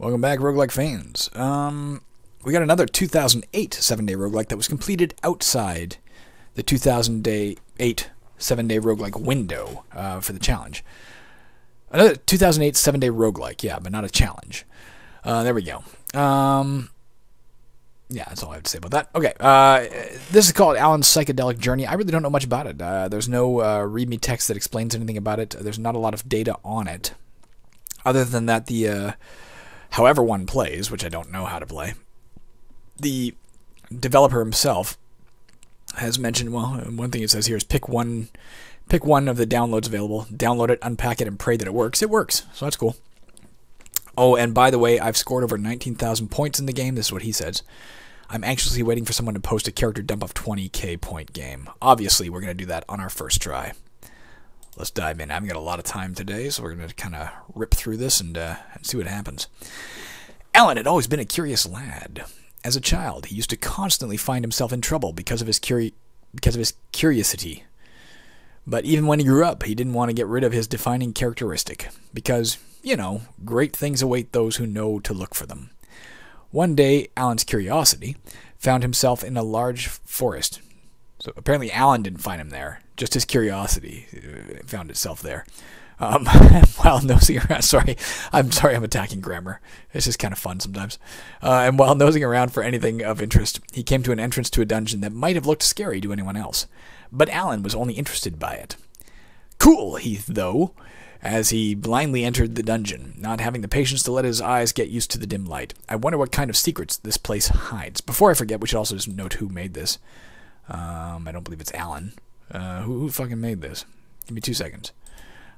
Welcome back, roguelike fans. Um, we got another 2008 seven day roguelike that was completed outside the 2008 seven day roguelike window uh, for the challenge. Another 2008 seven day roguelike, yeah, but not a challenge. Uh, there we go. Um, yeah, that's all I have to say about that. Okay, uh, this is called Alan's Psychedelic Journey. I really don't know much about it. Uh, there's no uh, README text that explains anything about it. There's not a lot of data on it, other than that the uh, however one plays, which I don't know how to play, the developer himself has mentioned. Well, one thing it says here is pick one, pick one of the downloads available, download it, unpack it, and pray that it works. It works, so that's cool. Oh, and by the way, I've scored over 19,000 points in the game. This is what he says. I'm anxiously waiting for someone to post a character dump of 20k point game. Obviously, we're going to do that on our first try. Let's dive in. I haven't got a lot of time today, so we're going to kind of rip through this and, uh, and see what happens. Alan had always been a curious lad. As a child, he used to constantly find himself in trouble because of his curi- because of his curiosity. But even when he grew up, he didn't want to get rid of his defining characteristic because, you know, great things await those who know to look for them. One day, Alan's curiosity found himself in a large forest. So apparently, Alan didn't find him there; just his curiosity uh, found itself there. Um, while nosing around, sorry, I'm sorry, I'm attacking grammar. It's just kind of fun sometimes. Uh, and while nosing around for anything of interest, he came to an entrance to a dungeon that might have looked scary to anyone else. But Alan was only interested by it. Cool, he though, as he blindly entered the dungeon, not having the patience to let his eyes get used to the dim light. I wonder what kind of secrets this place hides. Before I forget, we should also just note who made this. Um, I don't believe it's Alan. Uh, who, who fucking made this? Give me two seconds.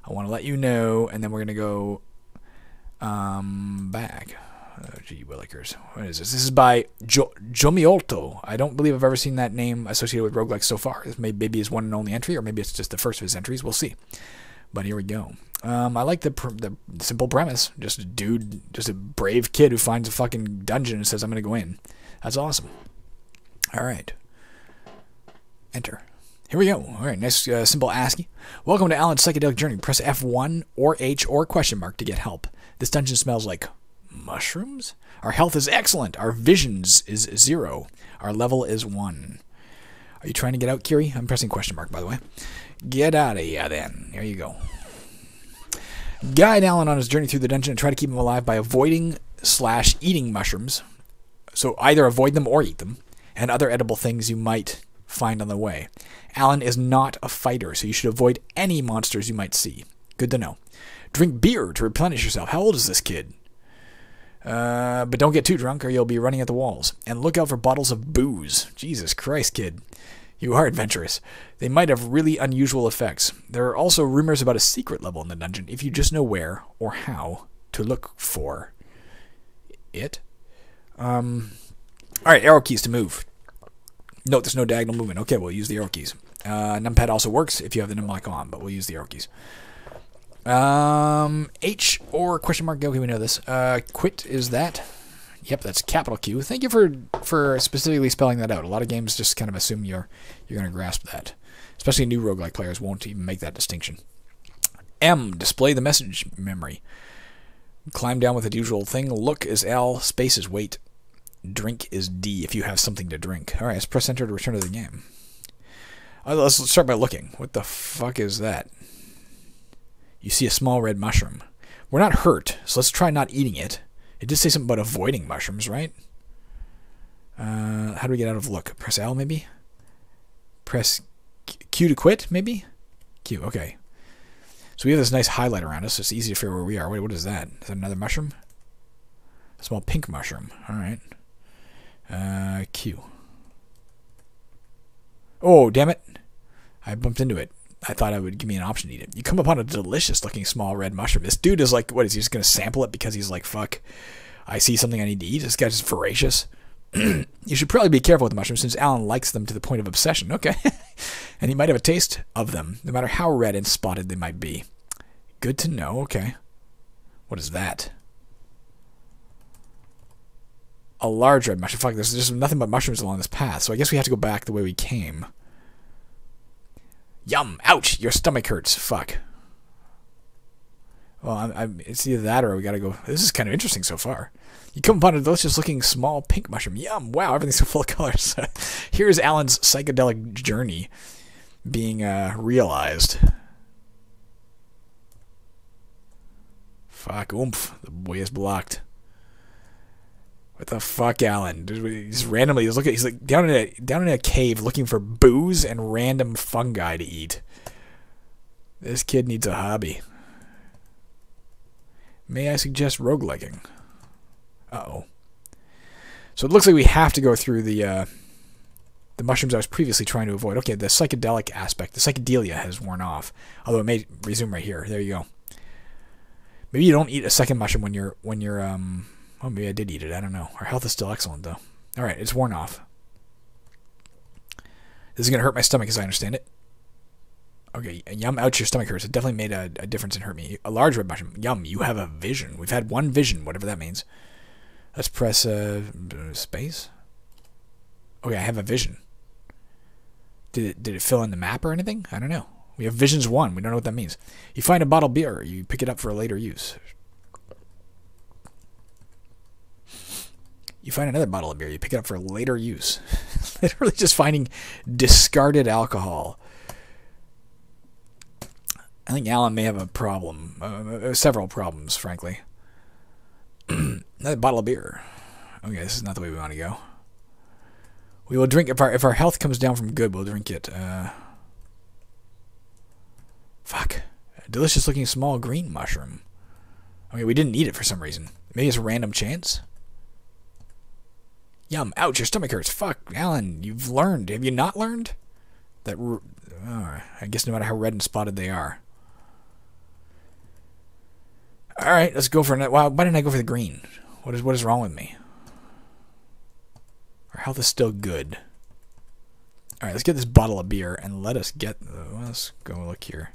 I want to let you know, and then we're gonna go um, back. Oh, gee willikers. What is this? This is by jo- Jomiolto. I don't believe I've ever seen that name associated with roguelikes so far. This may, maybe his one and only entry, or maybe it's just the first of his entries. We'll see. But here we go. Um, I like the, pr- the simple premise. Just a dude, just a brave kid who finds a fucking dungeon and says, I'm going to go in. That's awesome. All right. Enter. Here we go. All right, nice uh, simple ASCII. Welcome to Alan's Psychedelic Journey. Press F1 or H or question mark to get help. This dungeon smells like mushrooms. Our health is excellent. Our visions is zero. Our level is one. Are you trying to get out, Kiri? I'm pressing question mark, by the way. Get out of here, then. There you go. Guide Alan on his journey through the dungeon and try to keep him alive by avoiding slash eating mushrooms. So either avoid them or eat them, and other edible things you might find on the way. Alan is not a fighter, so you should avoid any monsters you might see. Good to know. Drink beer to replenish yourself. How old is this kid? Uh, but don't get too drunk or you'll be running at the walls. And look out for bottles of booze. Jesus Christ, kid. You are adventurous. They might have really unusual effects. There are also rumors about a secret level in the dungeon if you just know where or how to look for it. Um, all right, arrow keys to move. Note there's no diagonal movement. Okay, we'll use the arrow keys. Uh, numpad also works if you have the numlock on, but we'll use the arrow keys. Um, H or question mark. go. Okay, we know this. Uh, quit is that. Yep, that's capital Q. Thank you for for specifically spelling that out. A lot of games just kind of assume you're you're going to grasp that. Especially new roguelike players won't even make that distinction. M, display the message memory. Climb down with the usual thing. Look is L, space is wait, drink is D if you have something to drink. All right, let's press enter to return to the game. Uh, let's start by looking. What the fuck is that? You see a small red mushroom. We're not hurt, so let's try not eating it. It did say something about avoiding mushrooms, right? Uh, how do we get out of look? Press L, maybe? Press Q to quit, maybe? Q, okay. So we have this nice highlight around us, so it's easy to figure where we are. Wait, what is that? Is that another mushroom? A small pink mushroom. All right. Uh, Q. Oh, damn it. I bumped into it. I thought I would give me an option to eat it. You come upon a delicious looking small red mushroom. This dude is like, what is he just going to sample it because he's like, fuck, I see something I need to eat? This guy's just voracious. you should probably be careful with the mushrooms since Alan likes them to the point of obsession. Okay. and he might have a taste of them, no matter how red and spotted they might be. Good to know. Okay. What is that? A large red mushroom. Fuck, there's just nothing but mushrooms along this path, so I guess we have to go back the way we came. Yum! Ouch! Your stomach hurts. Fuck. Well, I'm, I'm, it's either that or we gotta go. This is kind of interesting so far. You come upon a delicious looking small pink mushroom. Yum! Wow, everything's so full of colors. Here's Alan's psychedelic journey being uh, realized. Fuck, oomph. The way is blocked. What the fuck, Alan? He's randomly he's looking. He's like down in a down in a cave looking for booze and random fungi to eat. This kid needs a hobby. May I suggest rogueliking? Uh oh. So it looks like we have to go through the uh, the mushrooms I was previously trying to avoid. Okay, the psychedelic aspect, the psychedelia has worn off. Although it may resume right here. There you go. Maybe you don't eat a second mushroom when you're when you're um Oh, maybe I did eat it. I don't know. Our health is still excellent, though. All right, it's worn off. This is going to hurt my stomach, as I understand it. Okay, yum, ouch, your stomach hurts. It definitely made a, a difference and hurt me. A large red mushroom. Yum, you have a vision. We've had one vision, whatever that means. Let's press uh, space. Okay, I have a vision. Did it, did it fill in the map or anything? I don't know. We have visions one. We don't know what that means. You find a bottle beer. You pick it up for a later use. You find another bottle of beer, you pick it up for later use. Literally just finding discarded alcohol. I think Alan may have a problem, uh, uh several problems, frankly. another bottle of beer. Okay, this is not the way we want to go. We will drink if our if our health comes down from good, we'll drink it. Uh, fuck, a delicious looking small green mushroom. Okay, we didn't eat it for some reason. Maybe it's a random chance. Yum. Ouch, your stomach hurts. Fuck, Alan, you've learned. Have you not learned? That, oh, I guess no matter how red and spotted they are. Alright, let's go for another. Why didn't I go for the green? What is, what is wrong with me? Our health is still good. Alright, let's get this bottle of beer and let us get. Uh, let's go look here.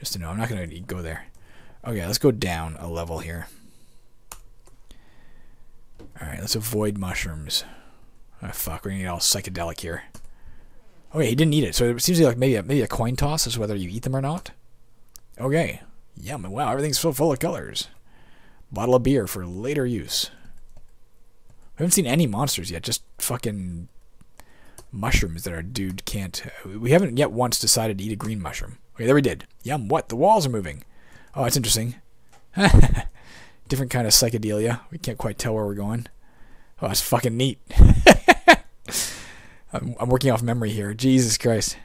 Just to know, I'm not going to go there. Okay, let's go down a level here. Alright, let's avoid mushrooms. Oh, fuck, we're gonna get all psychedelic here. Oh, okay, he didn't eat it, so it seems like maybe a, maybe a coin toss is whether you eat them or not. Okay. Yum, wow, everything's so full of colors. Bottle of beer for later use. We haven't seen any monsters yet, just fucking mushrooms that our dude can't... We haven't yet once decided to eat a green mushroom. Okay, there we did. Yum, what? The walls are moving. Oh, that's interesting. different kind of psychedelia. We can't quite tell where we're going. Oh, that's fucking neat. I'm, I'm working off memory here. Jesus Christ.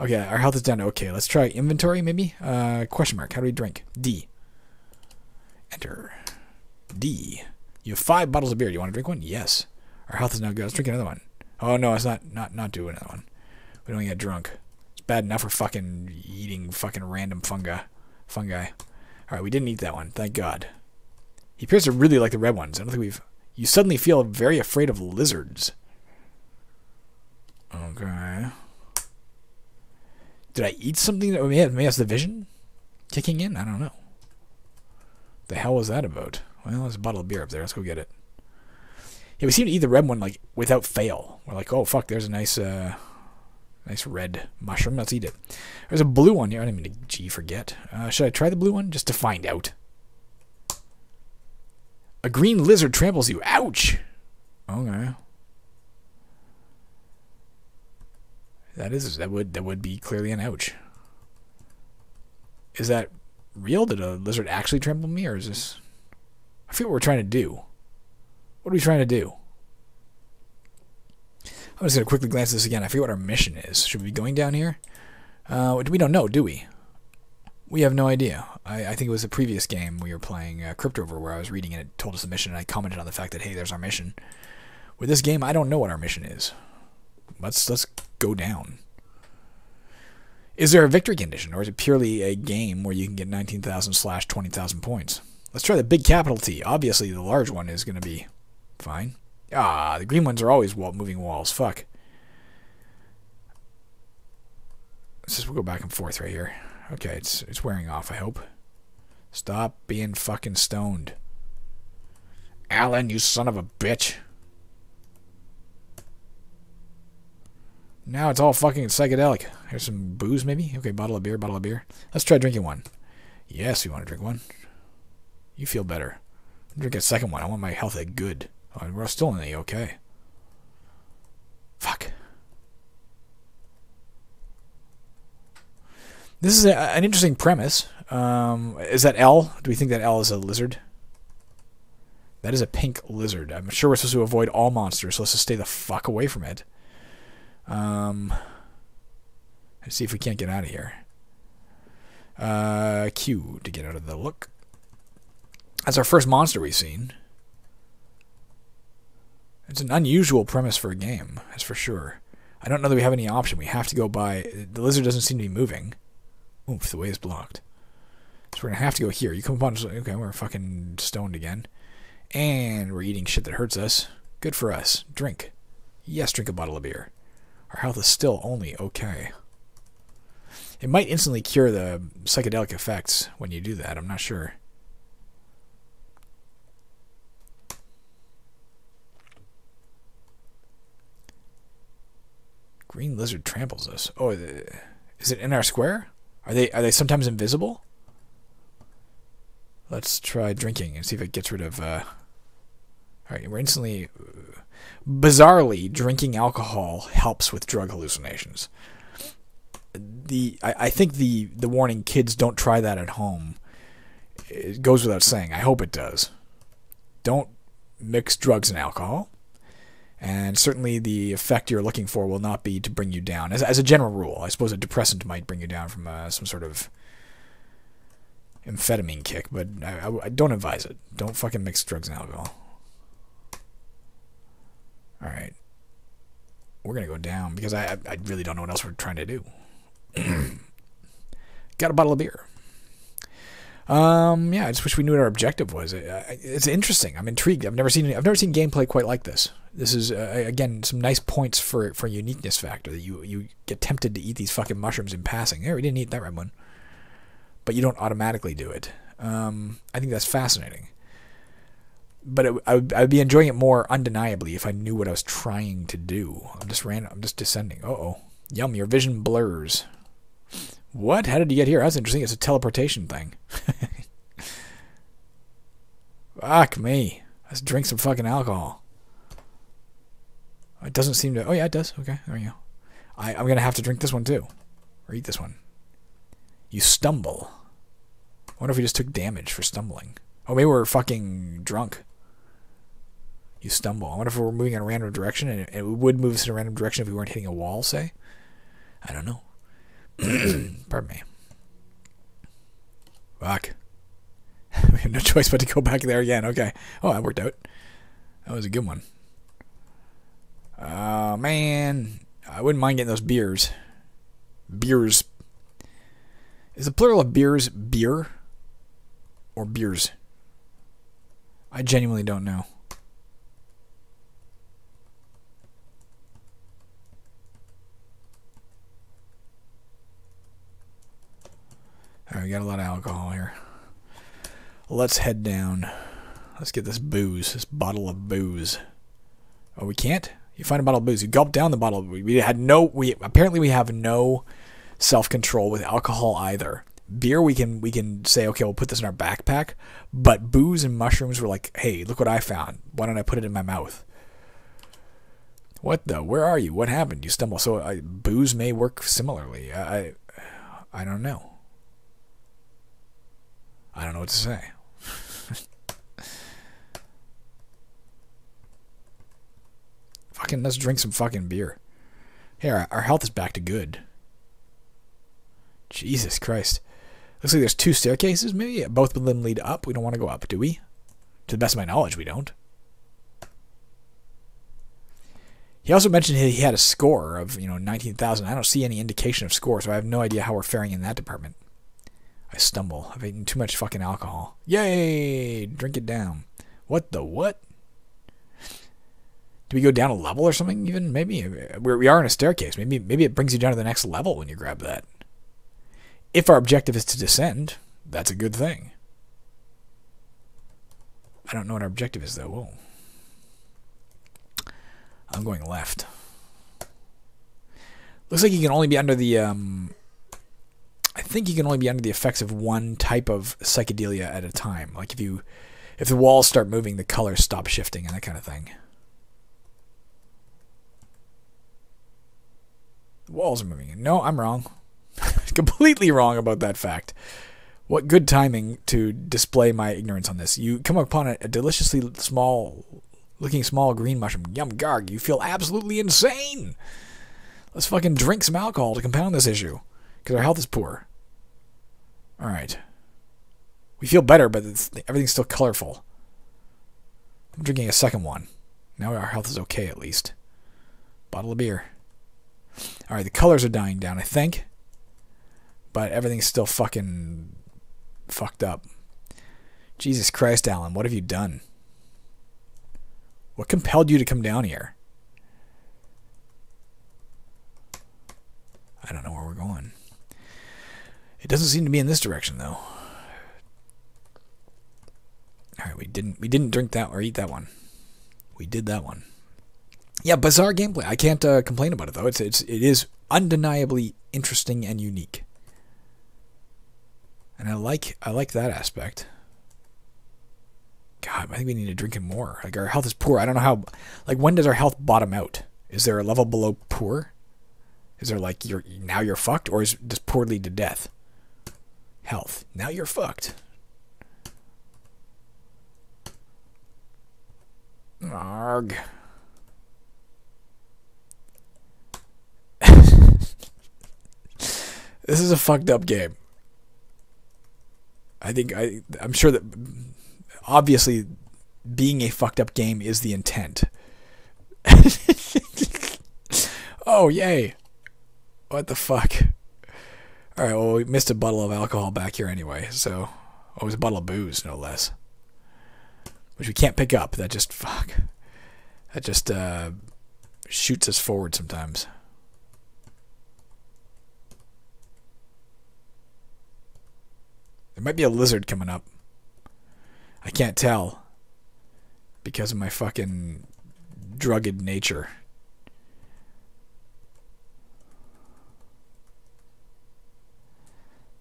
Okay, our health is down okay. Let's try inventory, maybe? Uh, question mark. How do we drink? D. Enter. D. You have five bottles of beer. Do you want to drink one? Yes. Our health is now good. Let's drink another one. Oh, no, it's not, not, not do another one. We don't want to get drunk. It's bad enough for fucking eating fucking random fungi. Fungi. Alright, we didn't eat that one. Thank God. He appears to really like the red ones. I don't think we've... You suddenly feel very afraid of lizards. Okay. Did I eat something that may have, may have the vision kicking in? I don't know. The hell was that about? Well, there's a bottle of beer up there. Let's go get it. Yeah, we seem to eat the red one like without fail. We're like, oh fuck, there's a nice uh, Nice red mushroom. Let's eat it. There's a blue one here. I didn't mean to G forget. Uh, should I try the blue one just to find out? A green lizard tramples you. Ouch! Okay. That is that would that would be clearly an ouch. Is that real? Did a lizard actually trample me, or is this? I forget what we're trying to do. What are we trying to do? I'm just going to quickly glance at this again. I forget what our mission is. Should we be going down here? Uh, we don't know, do we? We have no idea. I, I think it was a previous game we were playing, uh, Cryptover, where I was reading and it told us the mission, and I commented on the fact that, hey, there's our mission. With this game, I don't know what our mission is. Let's, let's go down. Is there a victory condition, or is it purely a game where you can get 19,000 slash 20,000 points? Let's try the big capital T. Obviously, the large one is going to be fine. Ah, the green ones are always wall moving walls. Fuck. Let's just we'll go back and forth right here. Okay, it's it's wearing off, I hope. Stop being fucking stoned. Alan, you son of a bitch. Now it's all fucking psychedelic. Here's some booze, maybe? Okay, bottle of beer, bottle of beer. Let's try drinking one. Yes, we want to drink one. You feel better. Drink a second one. I want my health at good. We're still in the okay. Fuck. This is a, an interesting premise. Um, is that L? Do we think that L is a lizard? That is a pink lizard. I'm sure we're supposed to avoid all monsters, so let's just stay the fuck away from it. Um, let's see if we can't get out of here. Uh, Q to get out of the look. That's our first monster we've seen. It's an unusual premise for a game, that's for sure. I don't know that we have any option. We have to go by. The lizard doesn't seem to be moving. Oof, the way is blocked. So we're gonna have to go here. You come upon. Okay, we're fucking stoned again. And we're eating shit that hurts us. Good for us. Drink. Yes, drink a bottle of beer. Our health is still only okay. It might instantly cure the psychedelic effects when you do that. I'm not sure. Green lizard tramples us. Oh, is it in our square? Are they are they sometimes invisible? Let's try drinking and see if it gets rid of uh, all right, we're instantly. Bizarrely, drinking alcohol helps with drug hallucinations. The I, I think the the warning kids don't try that at home. It goes without saying. I hope it does. Don't mix drugs and alcohol. And certainly the effect you're looking for will not be to bring you down. As, as a general rule, I suppose a depressant might bring you down from uh, some sort of amphetamine kick, but I, I, I don't advise it. Don't fucking mix drugs and alcohol. All right. We're going to go down because I, I really don't know what else we're trying to do. Got a bottle of beer. Um, yeah, I just wish we knew what our objective was. it's interesting. I'm intrigued. I've never seen I've never seen gameplay quite like this. This is uh, again some nice points for for uniqueness factor that you you get tempted to eat these fucking mushrooms in passing. Here, we didn't eat that red one, but you don't automatically do it. Um, I think that's fascinating but it, I, would, I would be enjoying it more undeniably if I knew what I was trying to do. I'm just ran. I'm just descending. Uh oh. Yum. Your vision blurs. What? How did you get here? That's interesting. It's a teleportation thing. Fuck me. Let's drink some fucking alcohol. It doesn't seem to. Oh yeah, it does. Okay, there we go. I, I'm gonna have to drink this one too, or eat this one. You stumble. I wonder if we just took damage for stumbling. Oh, maybe we're fucking drunk you stumble. I wonder if we're moving in a random direction, and it would move us in a random direction if we weren't hitting a wall, say. I don't know. Pardon me. Fuck. we have no choice but to go back there again. Okay. Oh, that worked out. That was a good one. Oh, man. I wouldn't mind getting those beers. Beers. Is the plural of beers beer? Or beers? I genuinely don't know. We got a lot of alcohol here. Let's head down. Let's get this booze, this bottle of booze. Oh, we can't? You find a bottle of booze. You gulp down the bottle. We had no. We apparently we have no self control with alcohol either. Beer, we can we can say okay, we'll put this in our backpack. But booze and mushrooms were like, hey, look what I found. Why don't I put it in my mouth? What the? Where are you? What happened? You stumble. So uh, booze may work similarly. I I don't know. I don't know what to say. fucking, let's drink some fucking beer. Here, our health is back to good. Jesus Christ. Looks like there's two staircases, maybe? Both of them lead up. We don't want to go up, do we? To the best of my knowledge, we don't. He also mentioned he had a score of, you know, 19,000. I don't see any indication of score, so I have no idea how we're faring in that department. I stumble. I've eaten too much fucking alcohol. Yay! Drink it down. What the what? Do we go down a level or something? Even maybe we're, we are in a staircase. Maybe maybe it brings you down to the next level when you grab that. If our objective is to descend, that's a good thing. I don't know what our objective is though. Whoa. I'm going left. Looks like you can only be under the um, think you can only be under the effects of one type of psychedelia at a time. Like if you if the walls start moving, the colors stop shifting and that kind of thing. The walls are moving. No, I'm wrong. Completely wrong about that fact. What good timing to display my ignorance on this. You come upon a, a deliciously small looking small green mushroom. Yum garg, you feel absolutely insane. Let's fucking drink some alcohol to compound this issue. Because our health is poor. Alright. We feel better, but everything's still colorful. I'm drinking a second one. Now our health is okay, at least. Bottle of beer. Alright, the colors are dying down, I think. But everything's still fucking fucked up. Jesus Christ, Alan, what have you done? What compelled you to come down here? I don't know where we're going. It doesn't seem to be in this direction, though. All right, we didn't we didn't drink that or eat that one. We did that one. Yeah, bizarre gameplay. I can't uh, complain about it though. It's it's it is undeniably interesting and unique. And I like I like that aspect. God, I think we need to drink it more. Like our health is poor. I don't know how like when does our health bottom out? Is there a level below poor? Is there like you're now you're fucked or is does poor lead to death? Health. Now you're fucked. Arg. this is a fucked up game. I think I I'm sure that obviously being a fucked up game is the intent. oh yay. What the fuck? Alright, well we missed a bottle of alcohol back here anyway, so oh, it was a bottle of booze, no less which we can't pick up. That just fuck. That just uh, shoots us forward sometimes. There might be a lizard coming up. I can't tell because of my fucking drugged nature.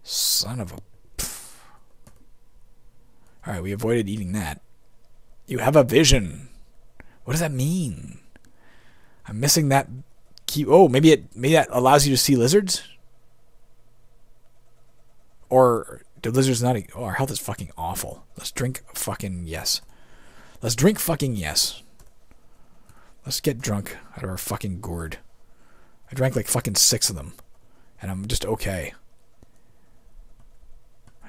Son of a. Pff. Alright, we avoided eating that. You have a vision. What does that mean? I'm missing that key. Oh, maybe it maybe that allows you to see lizards. Or do lizards not? Oh, our health is fucking awful. Let's drink fucking yes. Let's drink fucking yes. Let's get drunk out of our fucking gourd. I drank like fucking six of them, and I'm just okay.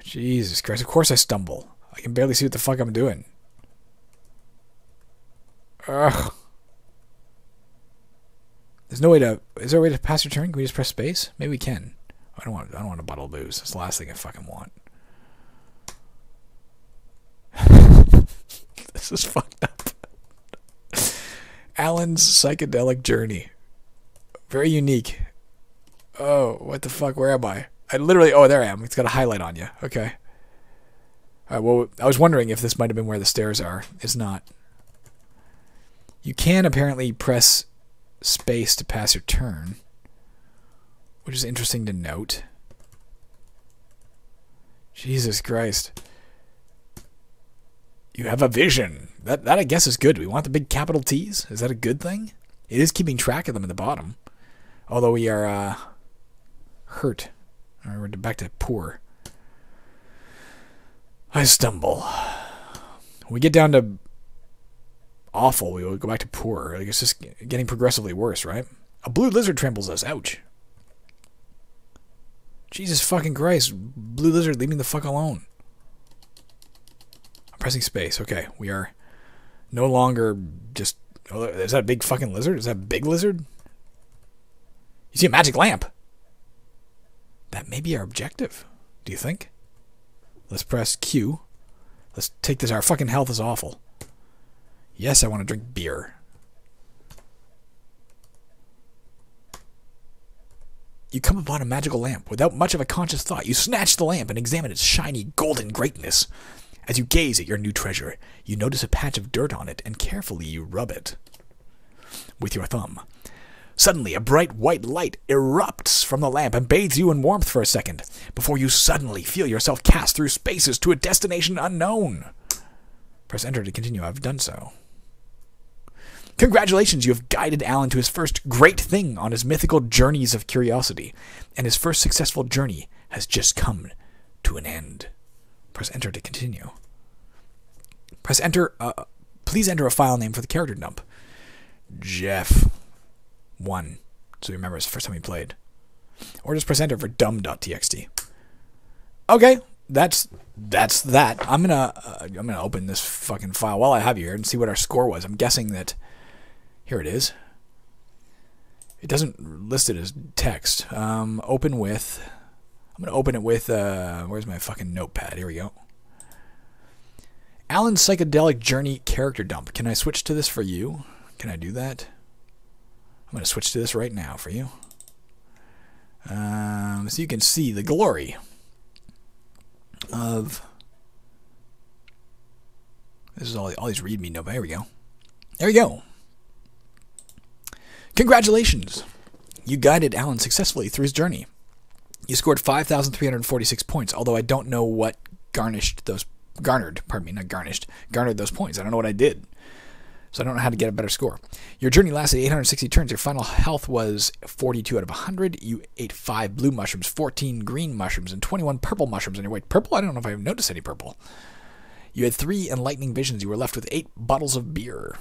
Jesus Christ! Of course I stumble. I can barely see what the fuck I'm doing. Ugh. There's no way to. Is there a way to pass your turn? Can we just press space? Maybe we can. I don't want. I don't want a bottle booze. That's the last thing I fucking want. this is fucked up. Alan's psychedelic journey. Very unique. Oh, what the fuck? Where am I? I literally. Oh, there I am. It's got a highlight on you. Okay. All right. Well, I was wondering if this might have been where the stairs are. It's not. You can apparently press space to pass your turn, which is interesting to note. Jesus Christ. You have a vision. That, that I guess is good. We want the big capital T's. Is that a good thing? It is keeping track of them at the bottom. Although we are uh, hurt. Or we're back to poor. I stumble. We get down to awful, we go back to poor. Like it's just getting progressively worse, right? A blue lizard tramples us. Ouch. Jesus fucking Christ. Blue lizard, leave me the fuck alone. I'm pressing space. Okay, we are no longer just. Oh, is that a big fucking lizard? Is that a big lizard? You see a magic lamp. That may be our objective. Do you think? Let's press Q. Let's take this. Our fucking health is awful. Yes, I want to drink beer. You come upon a magical lamp without much of a conscious thought. You snatch the lamp and examine its shiny golden greatness. As you gaze at your new treasure, you notice a patch of dirt on it and carefully you rub it with your thumb. Suddenly, a bright white light erupts from the lamp and bathes you in warmth for a second, before you suddenly feel yourself cast through spaces to a destination unknown. Press enter to continue. I've done so. Congratulations, you have guided Alan to his first great thing on his mythical journeys of curiosity, and his first successful journey has just come to an end. Press enter to continue. Press enter. Uh, please enter a file name for the character dump. Jeff. One. So you remember it's the first time he played. Or just press enter for dumb.txt. Okay, that's that's that. I'm gonna uh, I'm gonna open this fucking file while I have you here and see what our score was. I'm guessing that here it is. It doesn't list it as text. Um, open with. I'm gonna open it with. Uh, where's my fucking notepad? Here we go. Alan's psychedelic journey character dump. Can I switch to this for you? Can I do that? I'm gonna switch to this right now for you. Um, so you can see the glory of this is all, all these read me no there we go. There we go. Congratulations. You guided alan successfully through his journey. You scored 5346 points although i don't know what garnished those garnered pardon me not garnished garnered those points. I don't know what i did so I don't know how to get a better score. Your journey lasted 860 turns. Your final health was 42 out of 100. You ate 5 blue mushrooms, 14 green mushrooms, and 21 purple mushrooms on your way. Purple? I don't know if I've noticed any purple. You had 3 enlightening visions. You were left with 8 bottles of beer.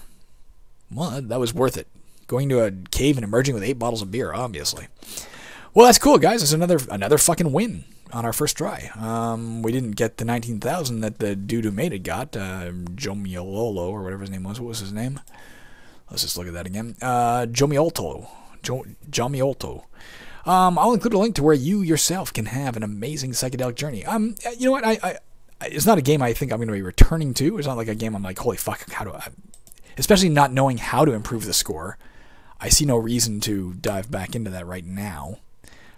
Well, that was worth it. Going to a cave and emerging with 8 bottles of beer, obviously. Well, that's cool, guys. It's another another fucking win on our first try. Um, we didn't get the 19,000 that the dude who made it got, uh, Jomiololo, or whatever his name was. What was his name? Let's just look at that again. Uh, Jomiolto. Jo- Jomiolto. Um, I'll include a link to where you yourself can have an amazing psychedelic journey. Um, you know what? I, I it's not a game I think I'm going to be returning to. It's not like a game I'm like, holy fuck, how do I? Especially not knowing how to improve the score. I see no reason to dive back into that right now.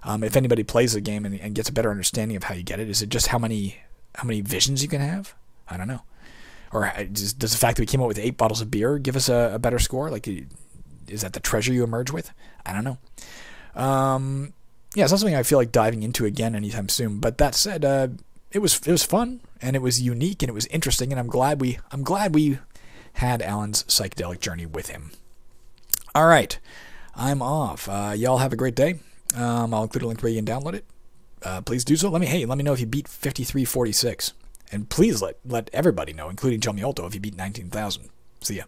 Um, if anybody plays the game and, and, gets a better understanding of how you get it, is it just how many how many visions you can have? I don't know. Or uh, does, does the fact that we came up with eight bottles of beer give us a, a better score? Like, is that the treasure you emerge with? I don't know. Um, yeah, it's not something I feel like diving into again anytime soon. But that said, uh, it was it was fun and it was unique and it was interesting, and I'm glad we I'm glad we had Alan's psychedelic journey with him. All right, I'm off. Uh, y'all have a great day. Um, I'll include a link where you can download it. Uh, please do so. Let me hey, let me know if you beat 5346, and please let let everybody know, including Jomiolto, if you beat 19,000. See ya.